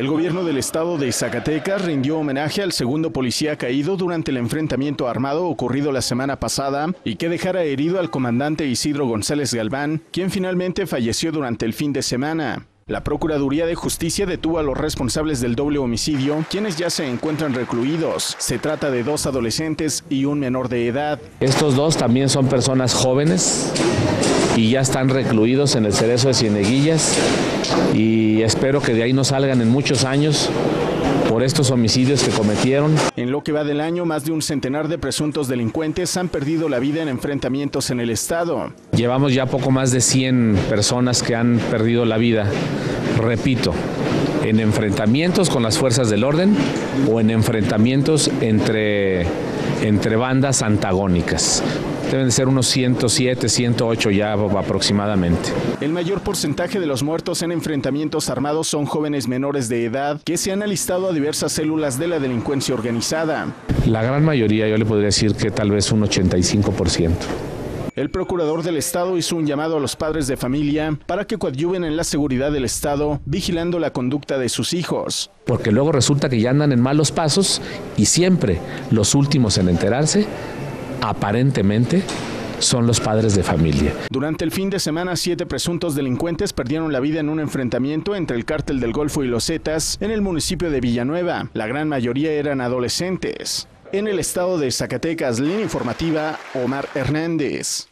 El gobierno del estado de Zacatecas rindió homenaje al segundo policía caído durante el enfrentamiento armado ocurrido la semana pasada y que dejara herido al comandante Isidro González Galván, quien finalmente falleció durante el fin de semana. La Procuraduría de Justicia detuvo a los responsables del doble homicidio, quienes ya se encuentran recluidos. Se trata de dos adolescentes y un menor de edad. Estos dos también son personas jóvenes y ya están recluidos en el Cerezo de Cieneguillas y espero que de ahí no salgan en muchos años por estos homicidios que cometieron. En lo que va del año, más de un centenar de presuntos delincuentes han perdido la vida en enfrentamientos en el estado. Llevamos ya poco más de 100 personas que han perdido la vida, repito, en enfrentamientos con las fuerzas del orden o en enfrentamientos entre, entre bandas antagónicas deben de ser unos 107, 108 ya aproximadamente. El mayor porcentaje de los muertos en enfrentamientos armados son jóvenes menores de edad que se han alistado a diversas células de la delincuencia organizada. La gran mayoría, yo le podría decir que tal vez un 85%. El procurador del Estado hizo un llamado a los padres de familia para que coadyuven en la seguridad del Estado, vigilando la conducta de sus hijos. Porque luego resulta que ya andan en malos pasos y siempre los últimos en enterarse aparentemente son los padres de familia. Durante el fin de semana, siete presuntos delincuentes perdieron la vida en un enfrentamiento entre el cártel del Golfo y los Zetas en el municipio de Villanueva. La gran mayoría eran adolescentes. En el estado de Zacatecas, línea informativa, Omar Hernández.